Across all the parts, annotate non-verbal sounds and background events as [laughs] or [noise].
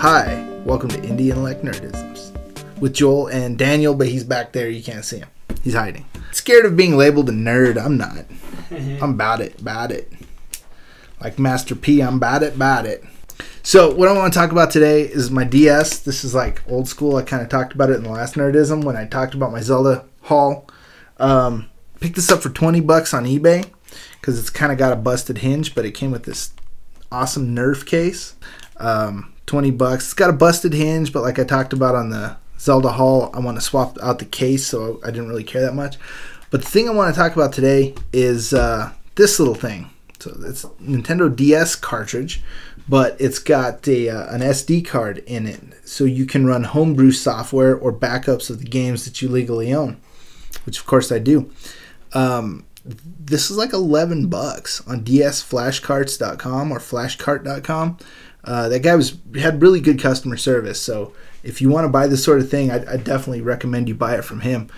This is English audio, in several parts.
Hi, welcome to Indie Intellect Nerdisms with Joel and Daniel, but he's back there. You can't see him. He's hiding. Scared of being labeled a nerd. I'm not. [laughs] I'm about it, about it. Like Master P, I'm about it, about it. So, what I want to talk about today is my DS. This is like old school. I kind of talked about it in the last Nerdism when I talked about my Zelda haul. Um, picked this up for 20 bucks on eBay because it's kind of got a busted hinge, but it came with this awesome Nerf case. Um, 20 bucks. It's got a busted hinge, but like I talked about on the Zelda haul, I want to swap out the case, so I didn't really care that much. But the thing I want to talk about today is uh, this little thing. So it's Nintendo DS cartridge, but it's got a, uh, an SD card in it, so you can run homebrew software or backups of the games that you legally own, which of course I do. Um, this is like 11 bucks on dsflashcarts.com or flashcart.com. Uh, that guy was had really good customer service, so if you want to buy this sort of thing, I, I definitely recommend you buy it from him.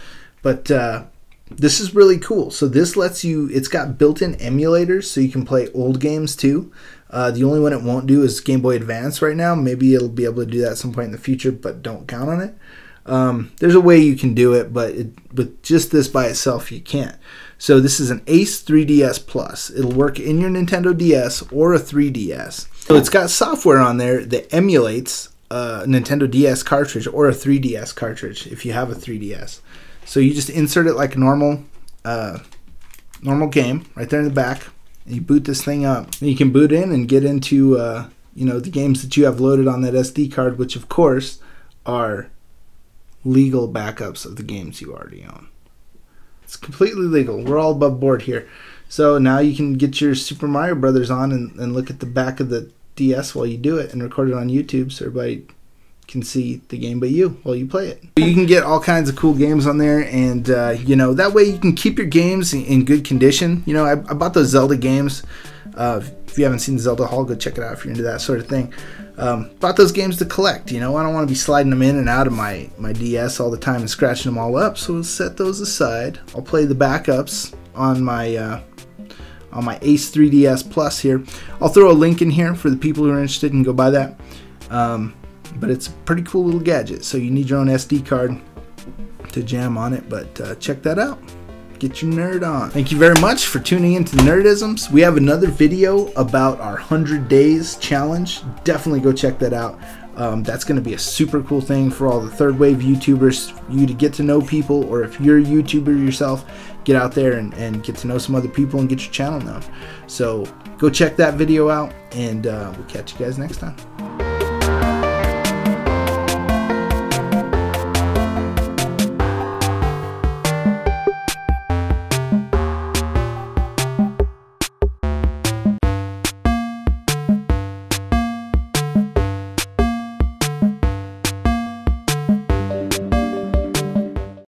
But uh, this is really cool. So this lets you. It's got built-in emulators, so you can play old games too. Uh, the only one it won't do is Game Boy Advance right now. Maybe it'll be able to do that at some point in the future, but don't count on it. Um, there's a way you can do it, but it, with just this by itself, you can't. So this is an Ace 3DS Plus. It'll work in your Nintendo DS or a 3DS. So it's got software on there that emulates a Nintendo DS cartridge or a 3DS cartridge if you have a 3DS. So you just insert it like a normal, uh, normal game right there in the back, and you boot this thing up. And you can boot in and get into, uh, you know, the games that you have loaded on that SD card, which of course are legal backups of the games you already own. It's completely legal. We're all above board here. So now you can get your Super Mario Brothers on and, and look at the back of the DS while you do it and record it on YouTube so everybody can see the game but you while you play it. You can get all kinds of cool games on there, and uh, you know that way you can keep your games in, good condition. You know, I, I bought those Zelda games. Uh, if you haven't seen Zelda Haul, go check it out if you're into that sort of thing. Um, bought those games to collect. You know, I don't want to be sliding them in and out of my my DS all the time and scratching them all up. So we'll set those aside. I'll play the backups on my. Uh, on my Ace 3DS Plus here. I'll throw a link in here for the people who are interested and go buy that. Um, but it's a pretty cool little gadget. So you need your own SD card to jam on it, but uh, check that out. Get your nerd on. Thank you very much for tuning into Nerdisms. We have another video about our 100 days challenge. Definitely go check that out. Um, that's going to be a super cool thing for all the third wave YouTubers, you to get to know people, or if you're a YouTuber yourself, get out there and, and get to know some other people and get your channel known. So go check that video out, and uh, we'll catch you guys next time.